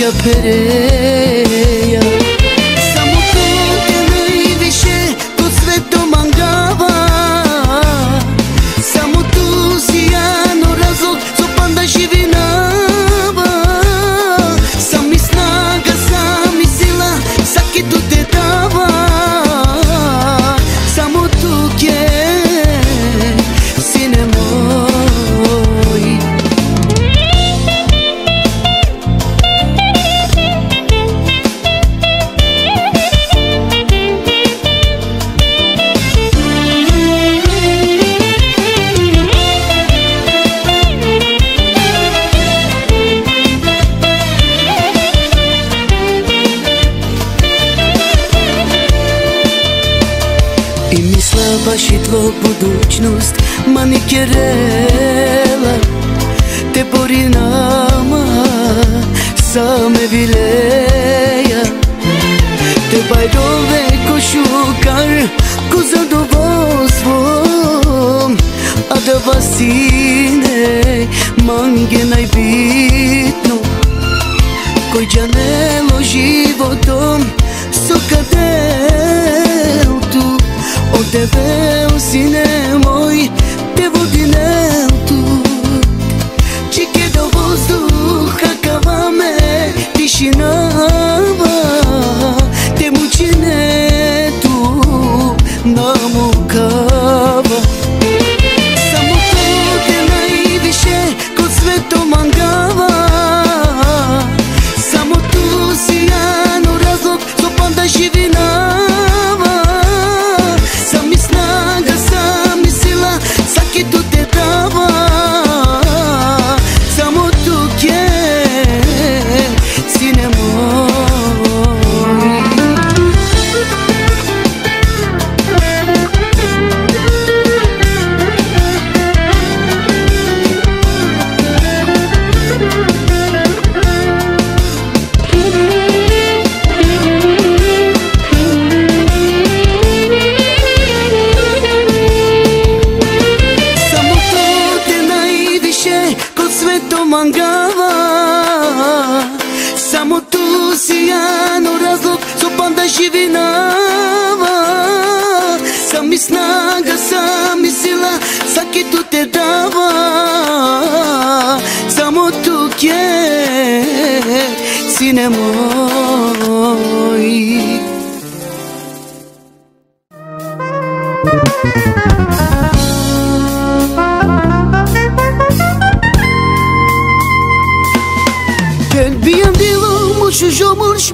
ya ya вечность Маникерела Те поринама Саме вилея Те байрове кошукар Кузадовозвом Ада васине Манге Ko Кој джанело животом Сокат te veu, cine moi.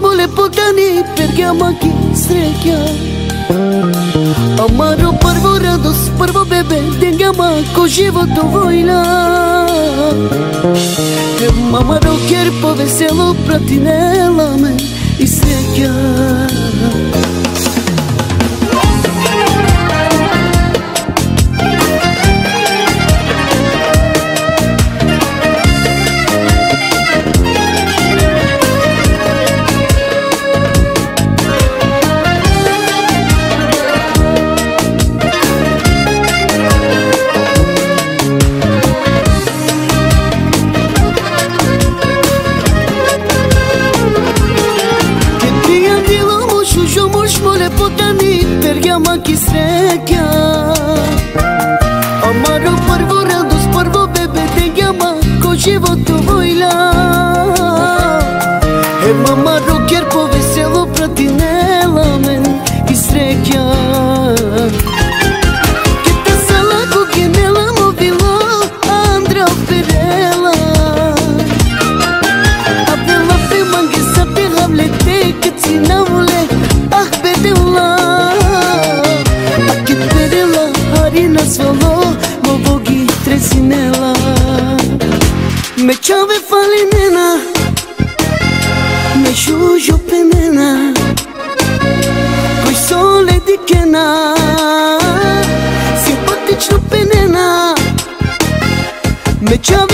Moj le potani perché chi strecchia Amaro prvo radost, prvo bebe Dengama ko životu Pe mama bel kjer poveselo E nelame i sreća किसे क्या અમારો પર્વો રાંધુસ પર્વો બેબે દેગ્યામાં કોશીવો તું બોઈલા હે મમારો falinela Me chove falinena Me jujo penena. Coi sole di chena. Simpatično penena Me chove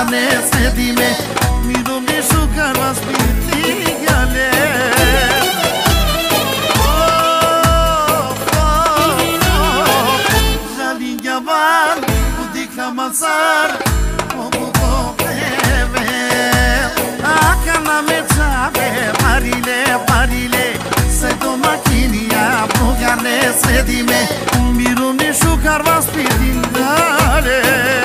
gane sevdiğime Minum bir su karas bitti gane Jalin yavan bu diklamazar Marile, marile, se toma kinia, pogane se dime, un biruni su carvas pidindale.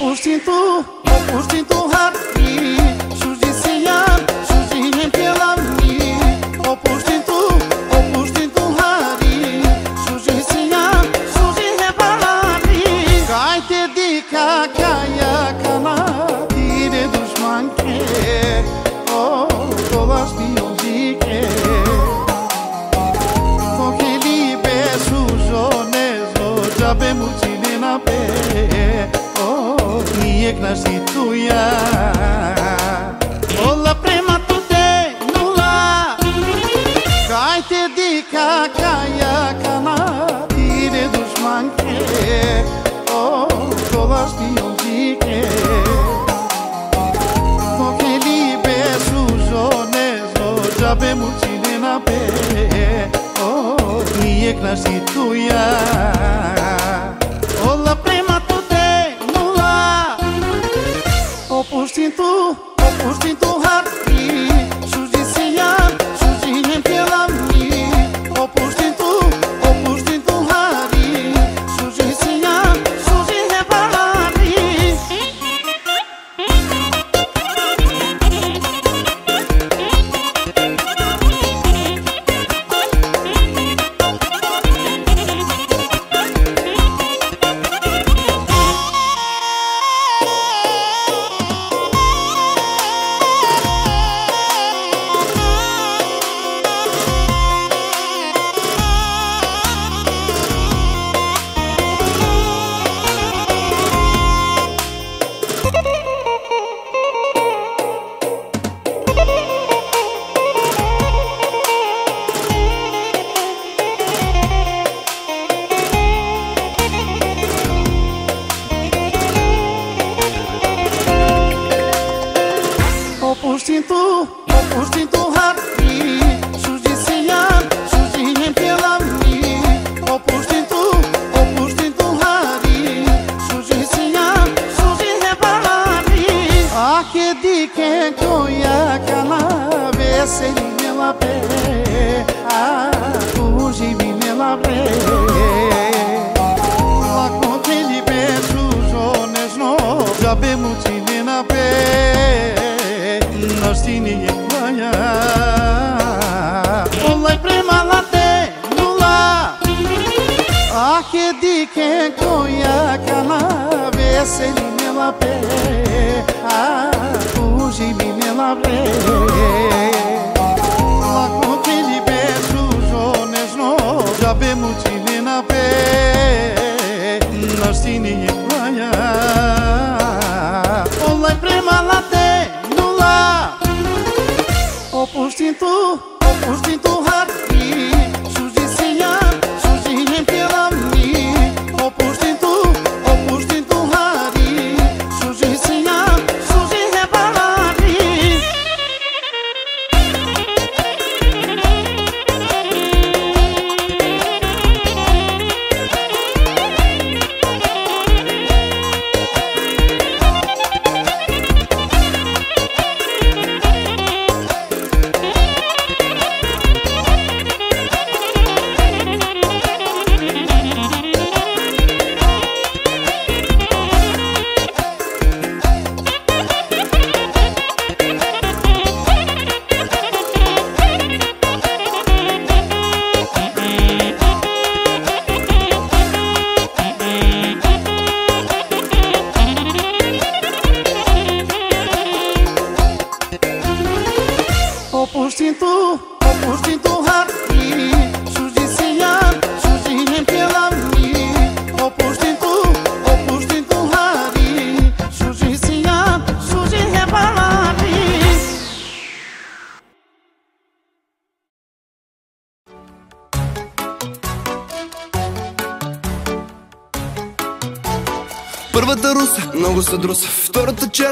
Ω προ τίντου, ω προ τίντου χαρτί, Σουζίσινα, Σουζί ρεπέλα, Ω προ τίντου, ω προ τίντου χαρτί, Σουζίσινα, Σουζί ρεπέλα, Κάιτε δίκα, καλά, τυρε dos μανκρέ, Ω προ το ασπίον δι κρέ, Ω προ την υπέσο, Ζωνέ, Ω φράση τουλιά Όλα πρέμα του τένουλα Κάιτε δίκα καλιά κανά Τίρε τους μάγκε. Ω, κόλα στιον δίκε. Ω, κελί πέσου ζώνες Ω, τζάπε μου τσινε να πέ. Ω, η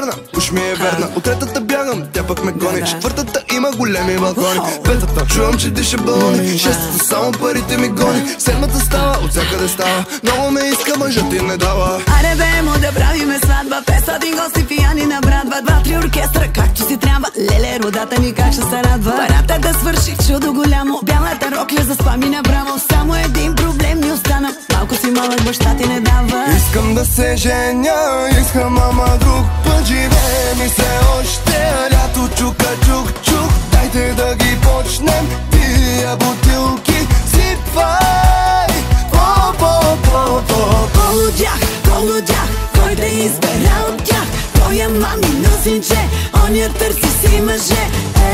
Втората черна, уж ми е верна големи балкони Петата, чувам, че диша балони Шестата, само парите ми гони. Седмата става, от всякъде става. Много ме иска, мъжът ти не дава. Аре бемо да правиме сватба. 500 гости пияни на братва Два-три оркестра, както си трябва. Леле, родата ми как ще се радва. Парата да свърши чудо голямо. Бялата рокля заспа ми направо Само един проблем ми остана. Малко си малък, баща ти не дава. Искам да се женя, искам ама друг път Живее ми се още лято чука чук чук Дайте да ги почнем тия бутилки Сипвай, по по по по по. Полудях, полудях Кой да избера от тях? Той е мамино синче Он я търси си мъже.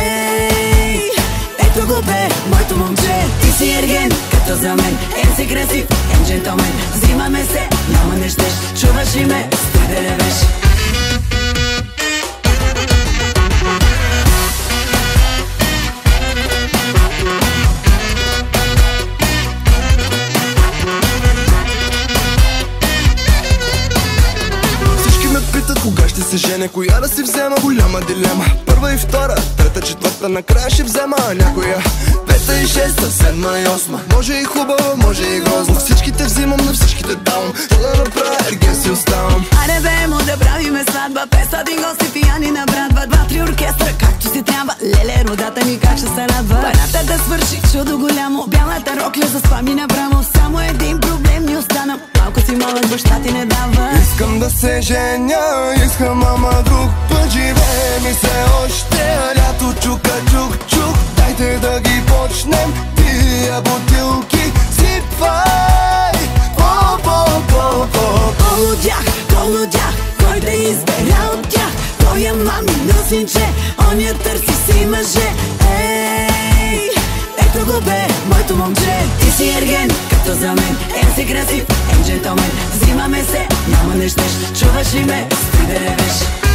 Ей, ето го бе, моето момче. Ти си ерген, като за мен. Ем си красив, ем джентълмен. Взимаме се, няма не щеш Чуваш ли ме, стой да ревеш се женя, коя да си взема? Голяма дилема, първа и втора Трета, четвърта, накрая ще взема някоя Пета и шеста, седма и осма. Може и хубава, може и грозна Всичките взимам, на всичките давам Що да направя, ерген си оставам Айде бе, му да правиме сватба. Песадин гости, пияни на братва. Два-три оркестра, както си трябва. Леле, родата ни как ще се радва. Парата да свърши, чудо голямо. Бялата рокля за спами направо Само един проблем ни остана. Малко си малък, баща ти не дава. Искам да се женя, искам ама друг път Живее. Ми се още, лято чука чук чук Дайте да ги почнем, тия бутилки Сипвай, по по по по. Полудях, полудях, кой да избере от тях? Той е мамино синче, он я търси си мъже. Ей, ето го бе, моето момче. Ти си ерген, като за мен. Ем си красив, ем джентълмен Взимаме се, няма не щеш. Чуваш ли ме, спи да ревеш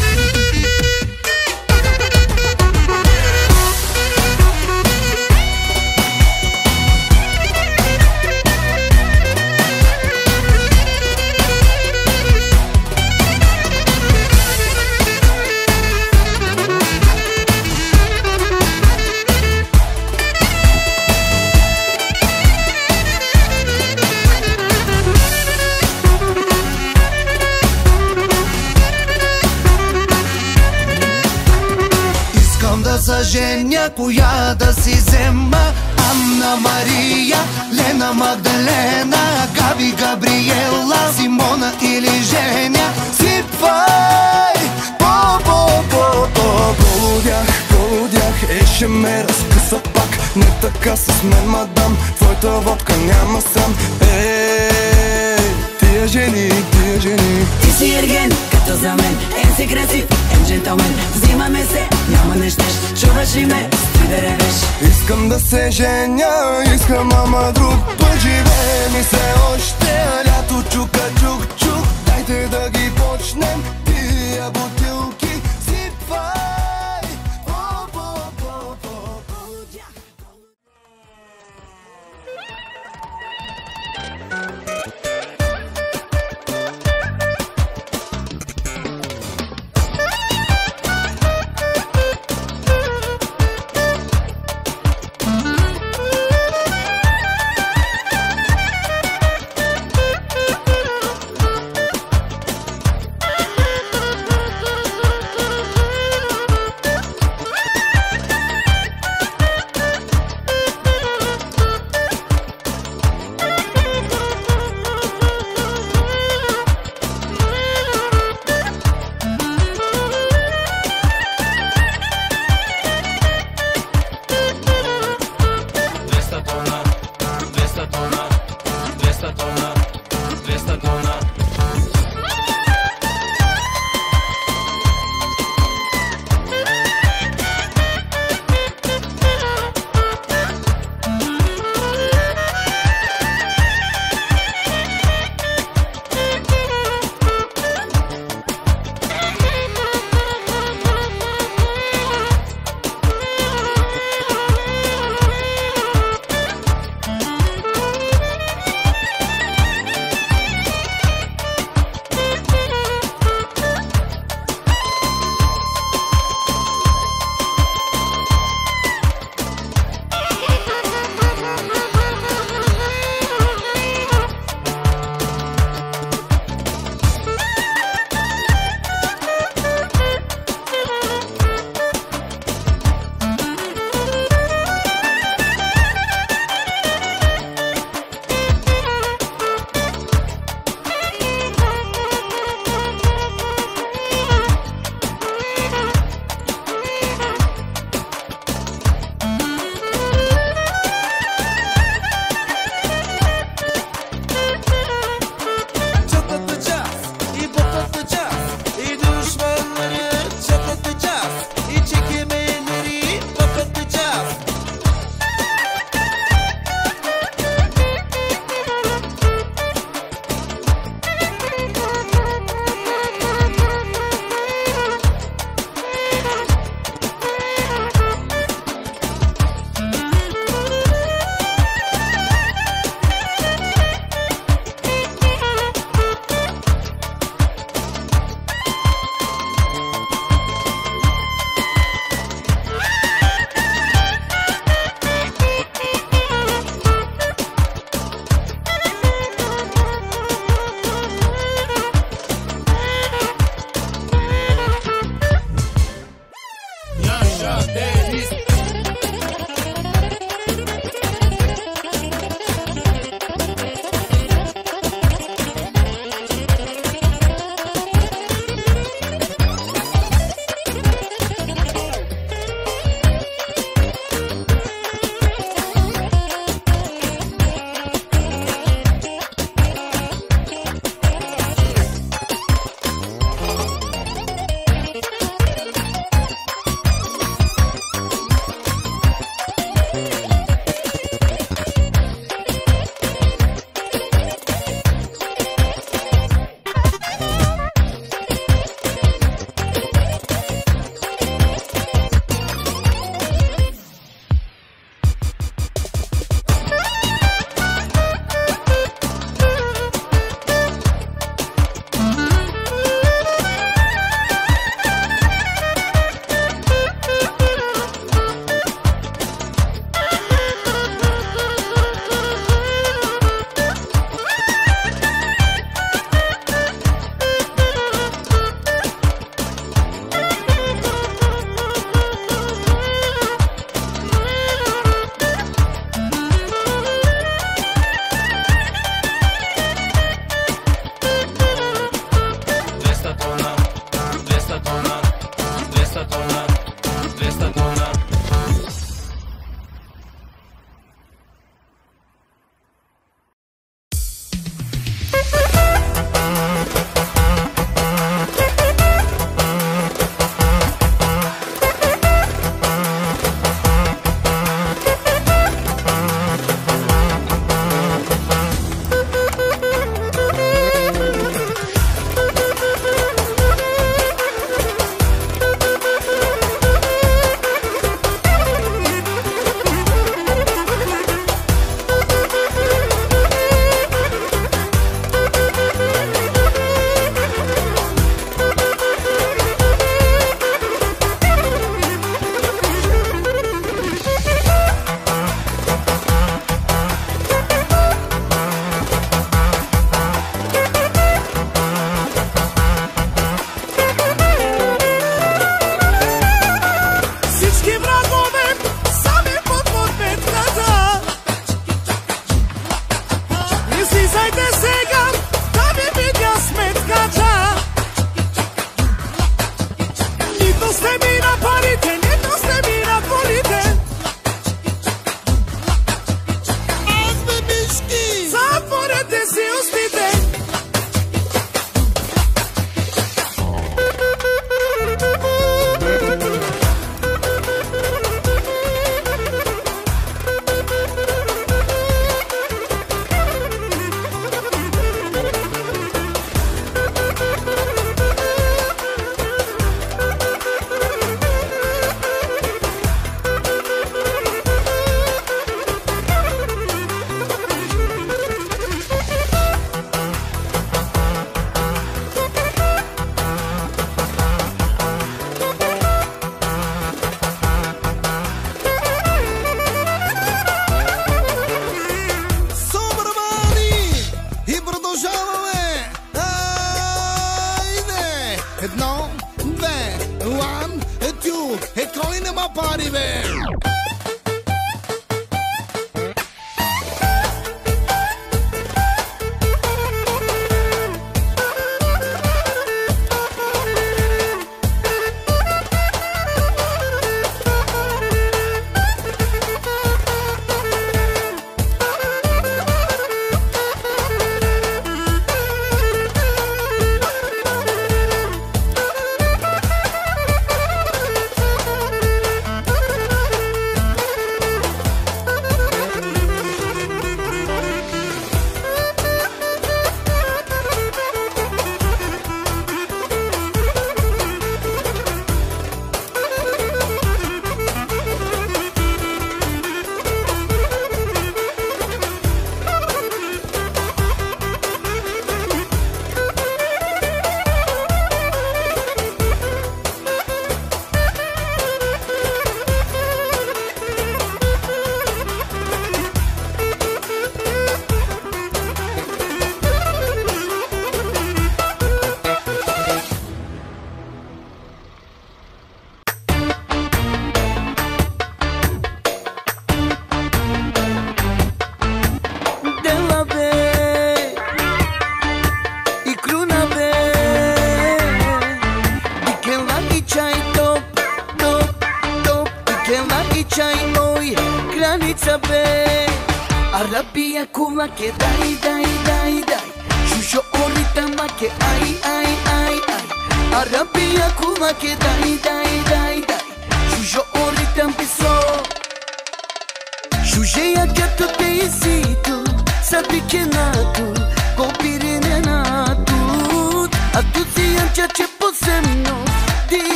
Да съженя, коя да си взема? Анна Мария, Лена Магдалена Габи Габриела, Симона или Женя? Сипвай, по по по по Полудях, полудях, е ще ме разкъса пак. Не така с мен, мадам, твоята водка няма сам. Ей, тия жени, тия жени. Ти си ерген, като за мен. Ем си красив, джентълмен. Взимаме се, няма не щеш Чуваш ли ме, спи да ревеш. Искам да се женя, искам ама друг път Живее ми се още,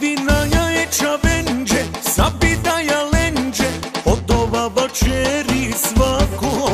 divina ja ječa venđe, sabida ja lenđe, od ova večeri svako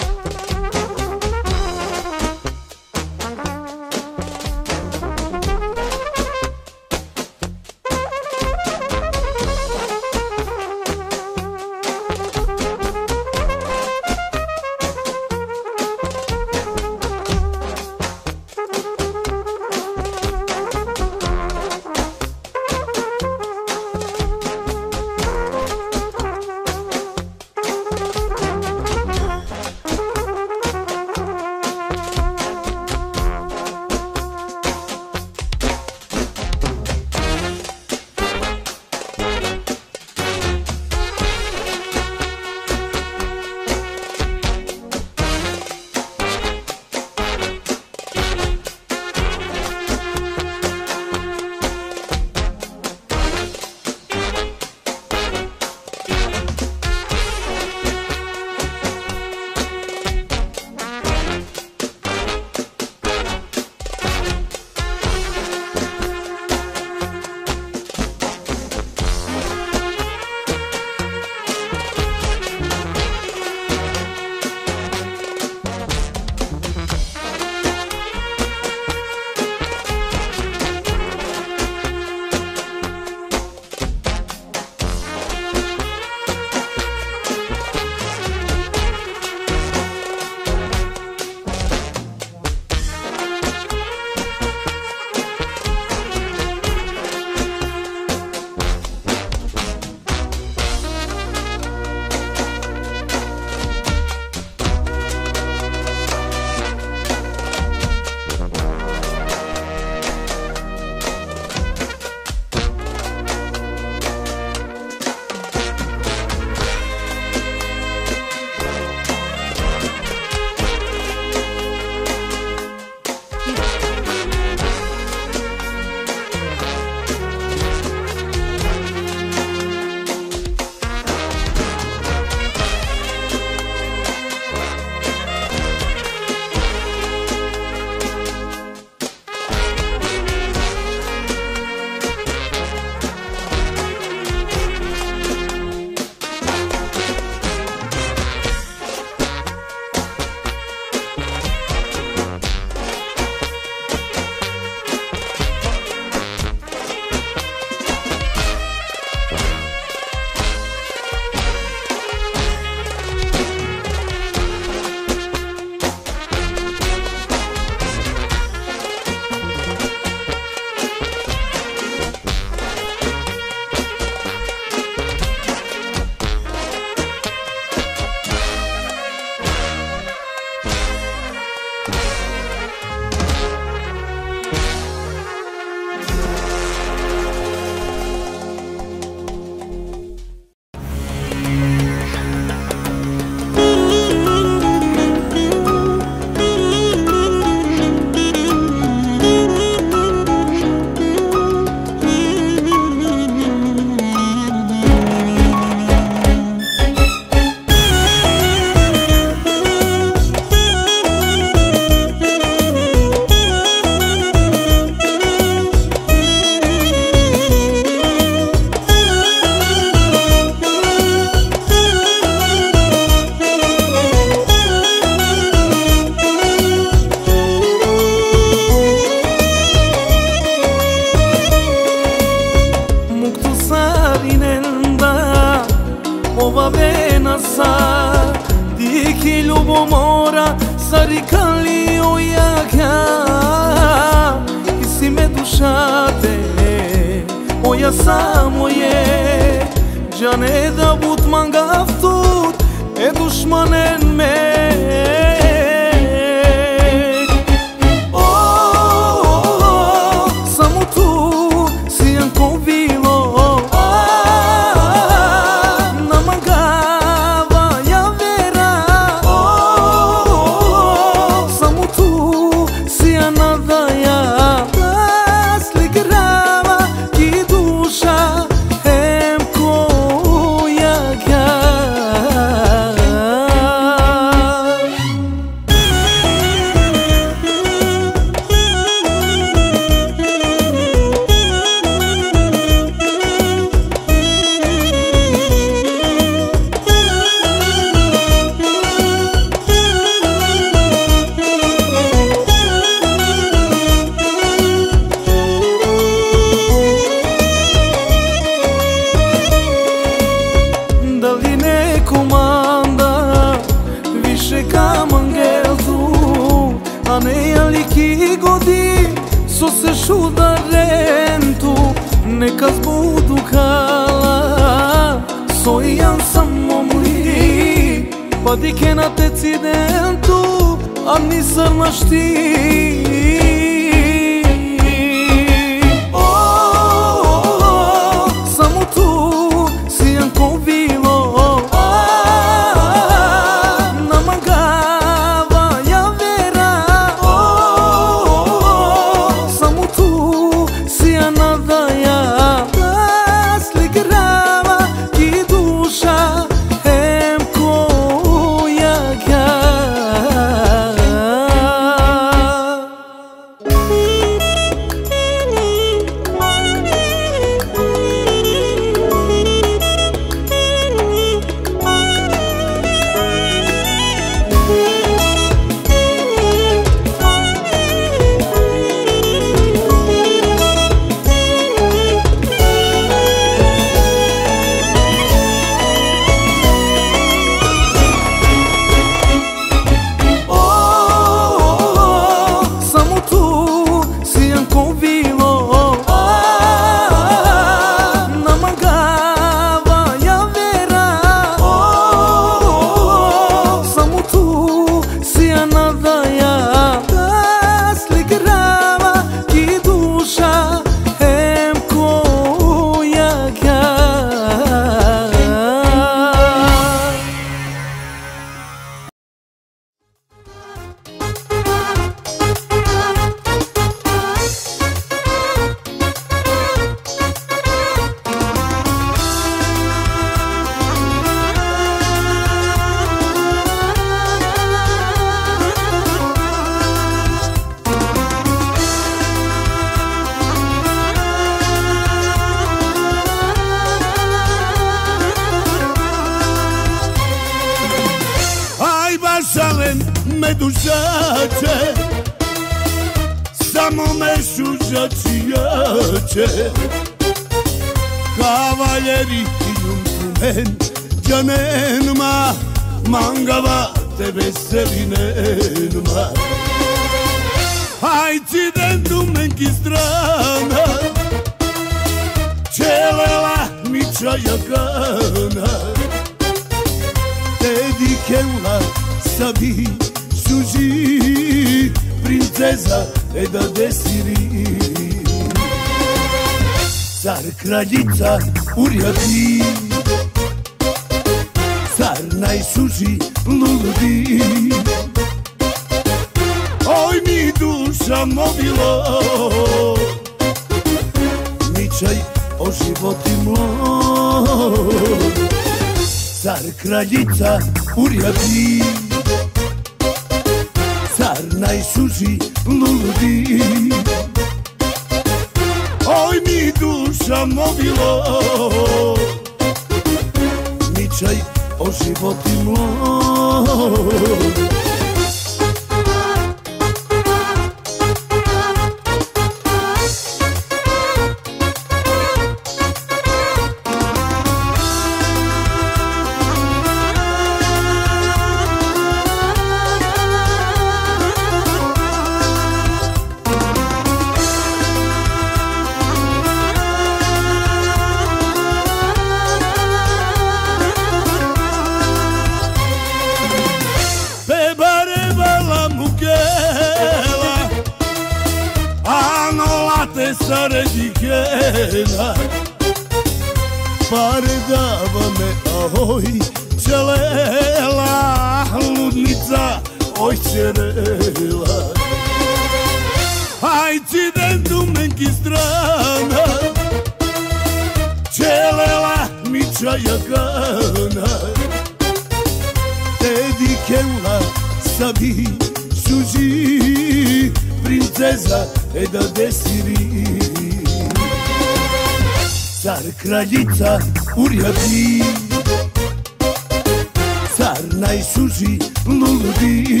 najsuži ludi.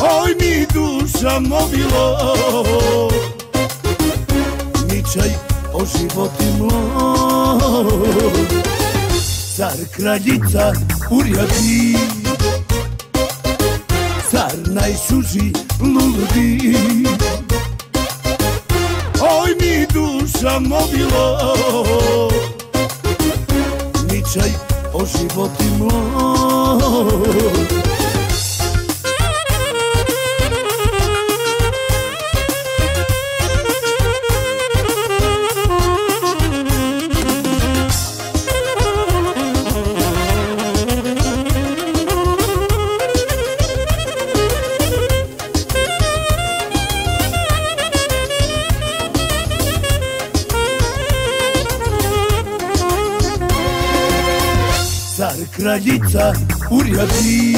Oj mi duša mobilo Ničaj o životi mlod Car kraljica urjadi Car najsuži ludi. Oj mi duša mobilo Ničaj o život i mlad kraljica urjadi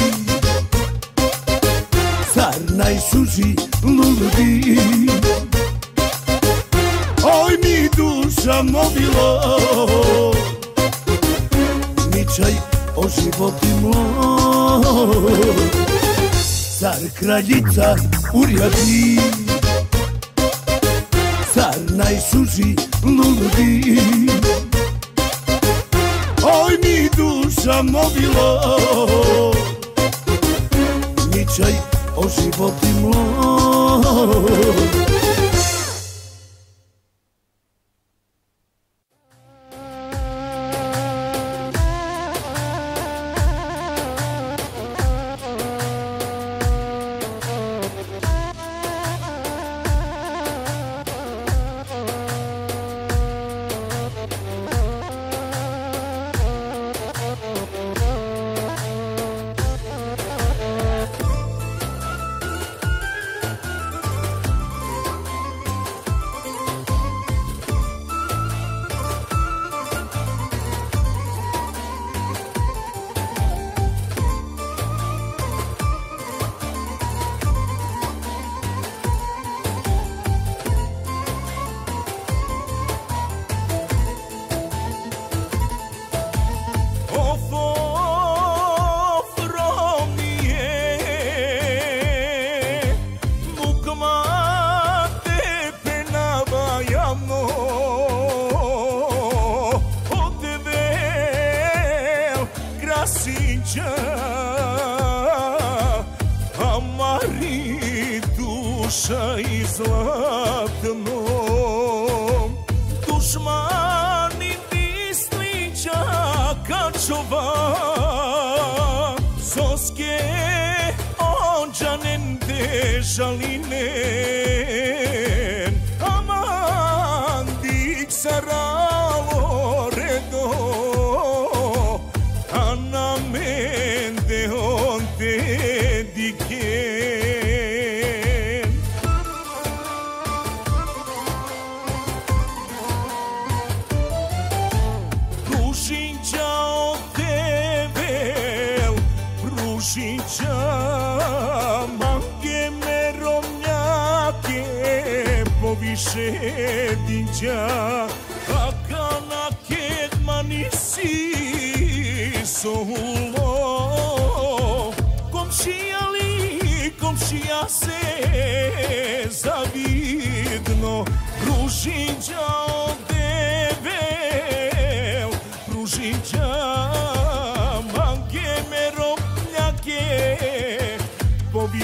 Car najsuži ludi? Oj mi duša mobilo. Ničaj o životi mlod Car kraljica urjadi Car najsuži ludi Oj mi duša mobilo. Ničaj o životi mlod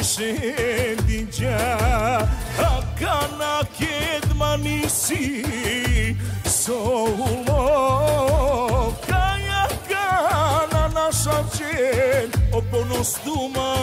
Şendince Hakkana gitmanisi Soğulo Kaya kana naşavcen Oponos duman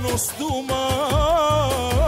Yunus Duman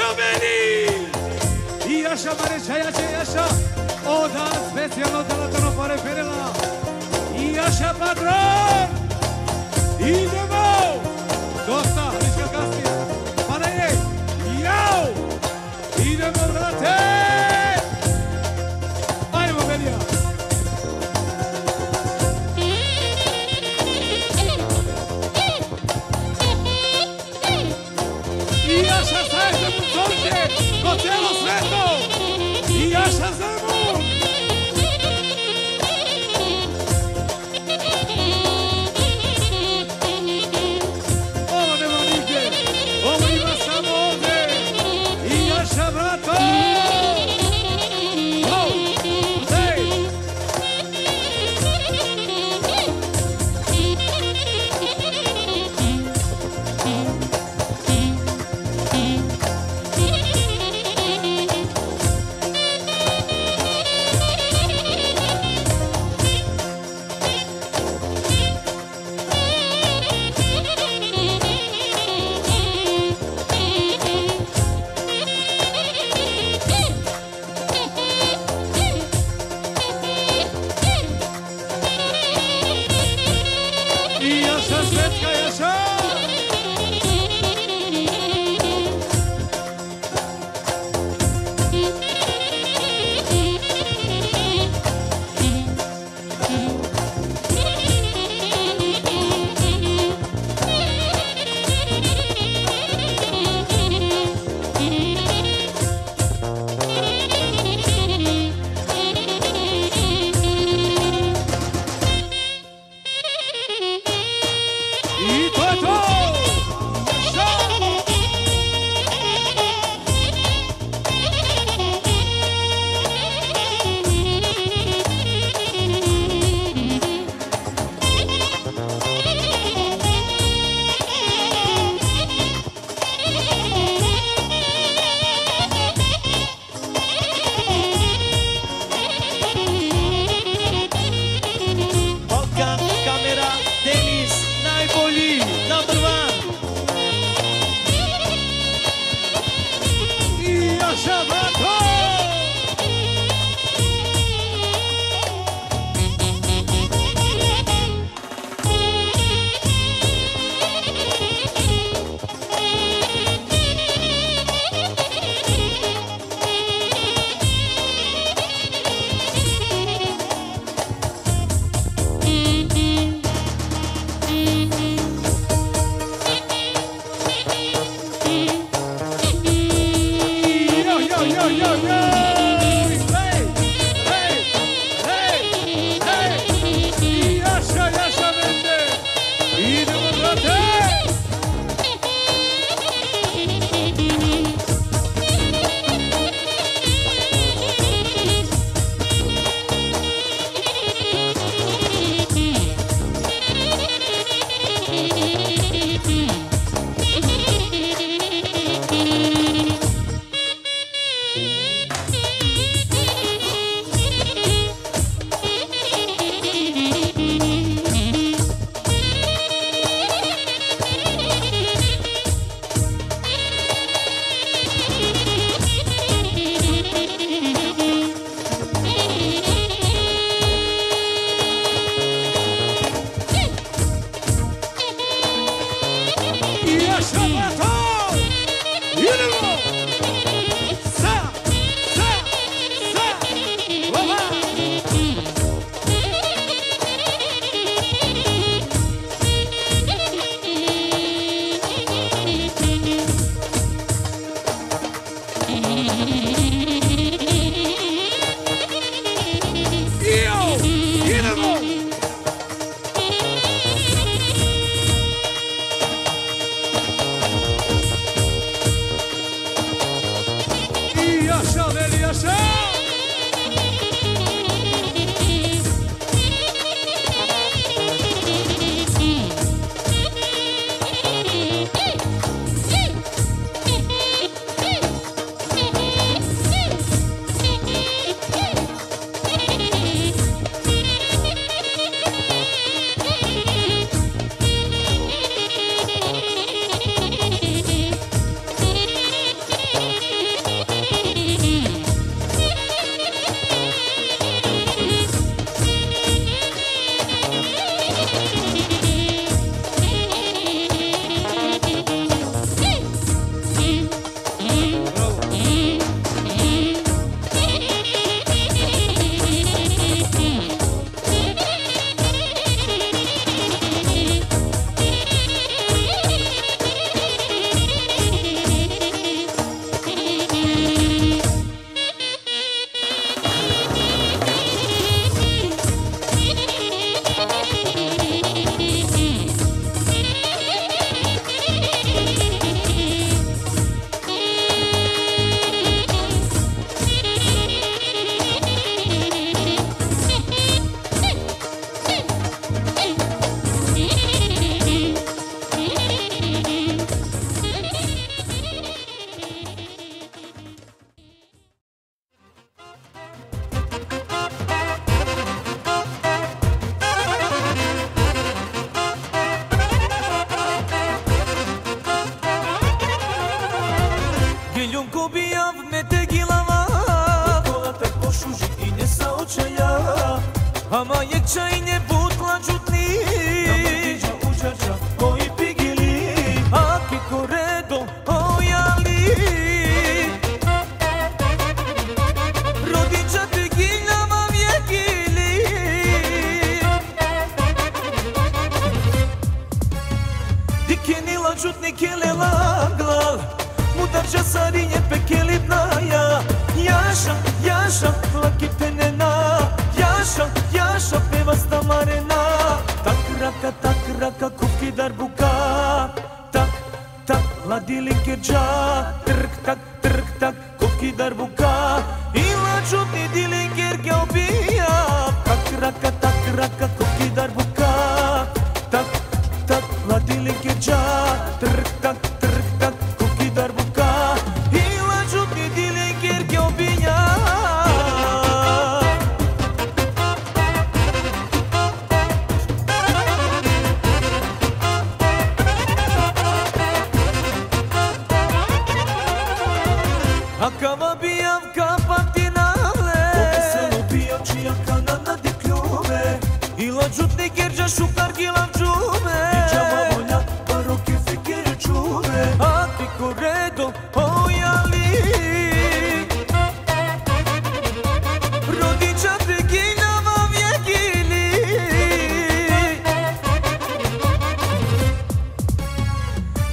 Giovani! Iasha Marechaia Iasha, oda specială de la Tonopare Ferela. Iasha Padron! Idemo! Dosta!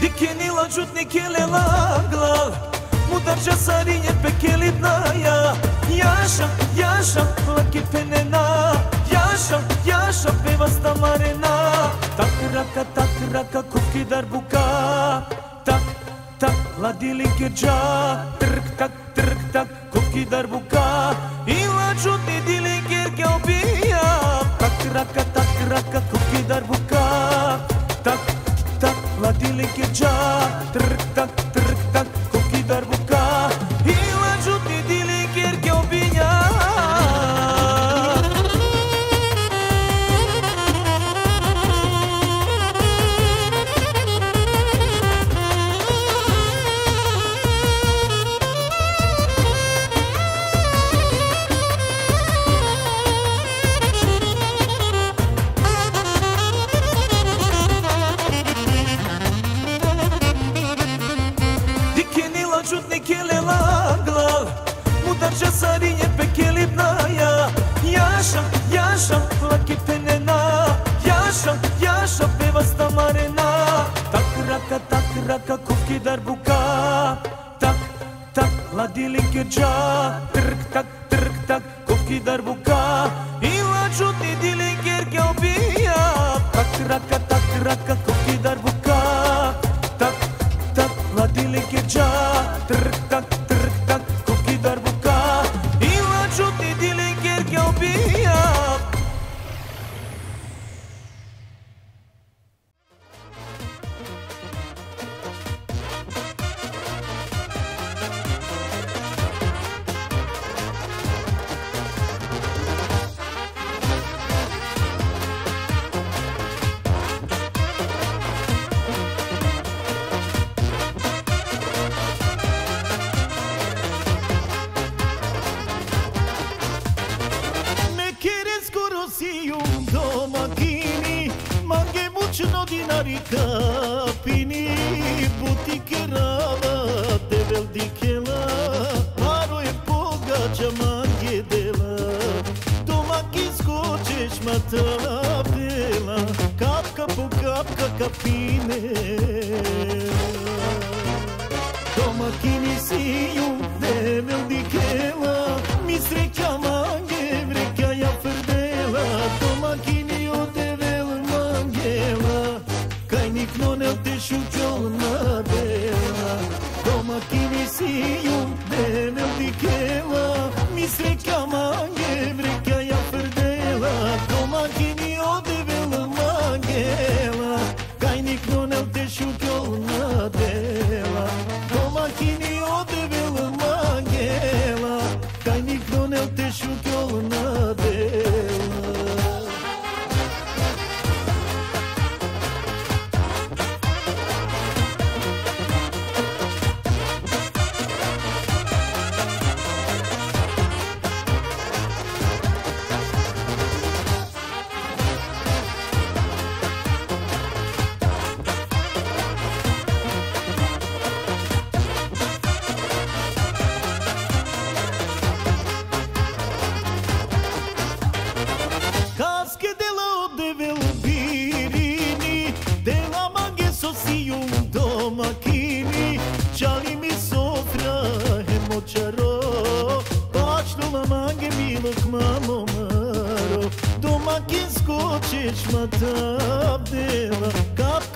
Dikenila čut nikelela glal Mudarca sarinje pekelitna ja Jašam, jašam, laki penena Jašam, jašam, bevasta marena Tak raka, tak raka, kupki darbuka Tak, tak, ladilin kirca Trk, tak, trk, tak, kupki darbuka Ila čut ni dilin kirka obija Tak raka, tak raka, kupki darbuka Tak, La dilin ki jar, tırk tak tırk tak, koki dar брат каков дарбука, Так, так, лади линкеджа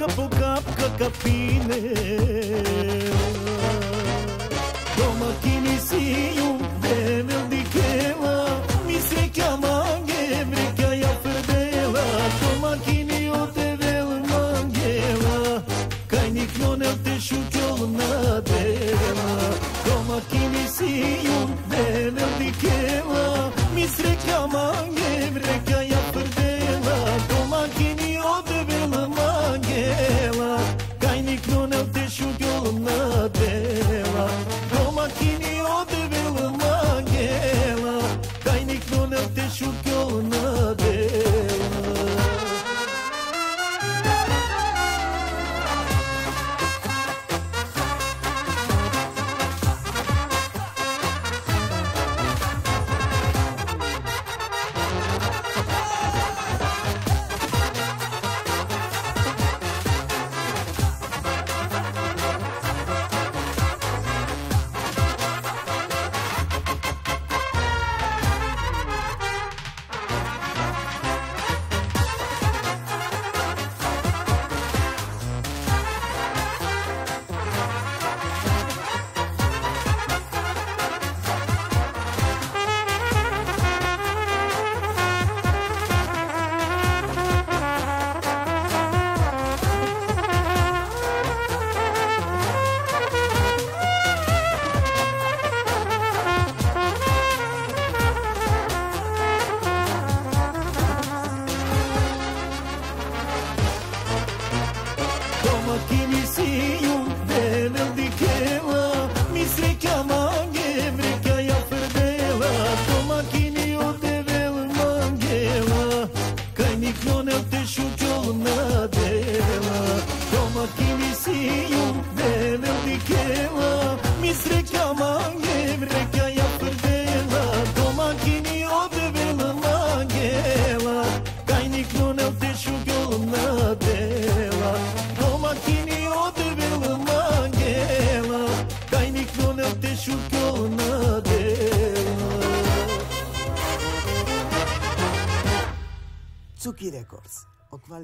capul cap ca capine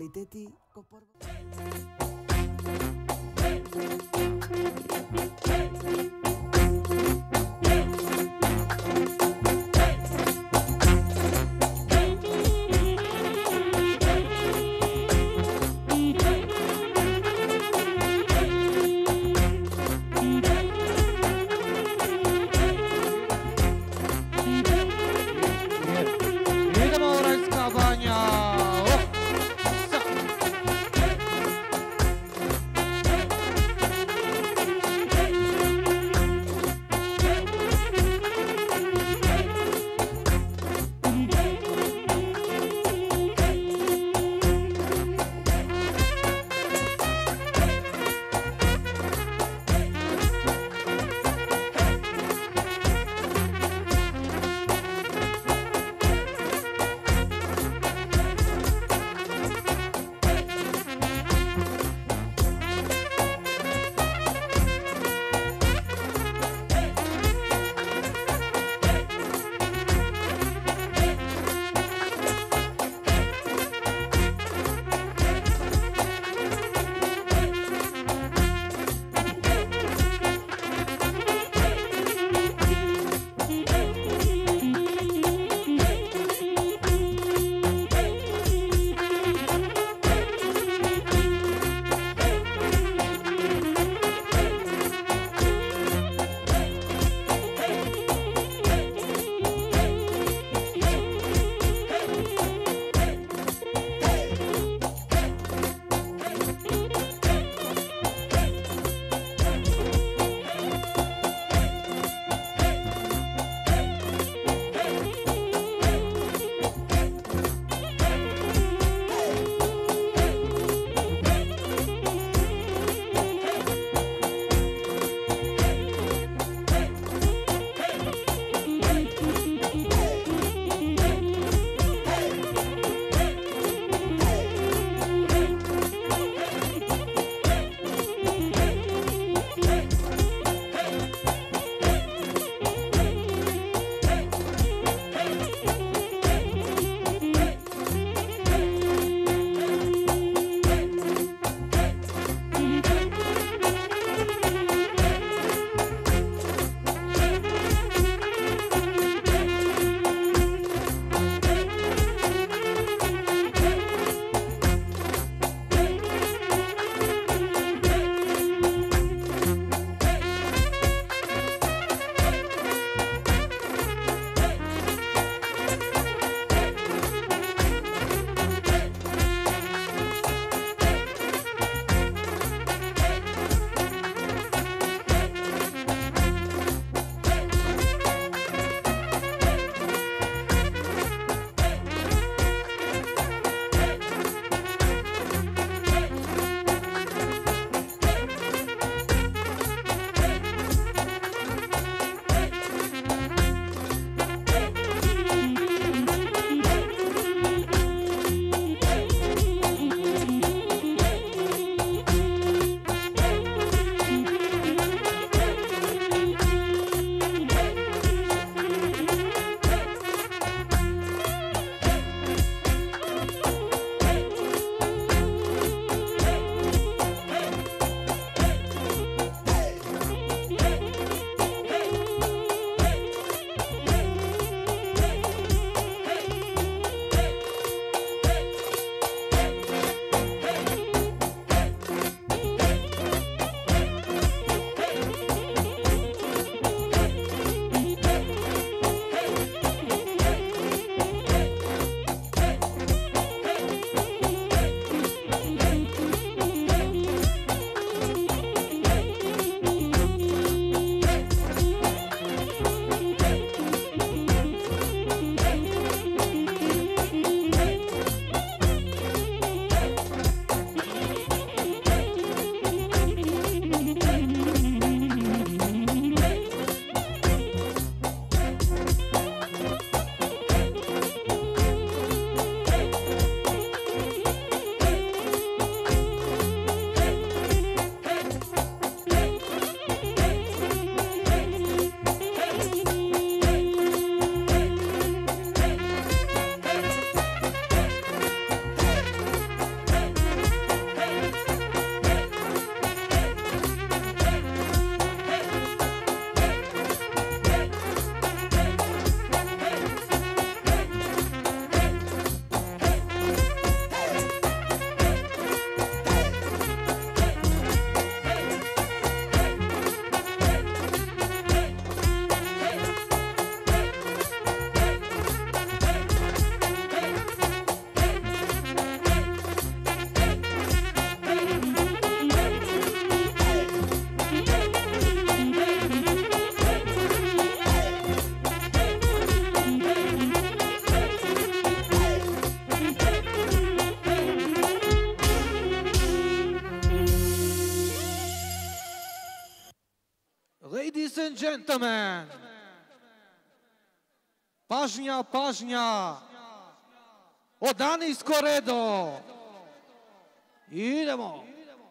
Goiteti. gentlemen. Pažnja, pažnja. Odanijsko redo. Idemo. Idemo.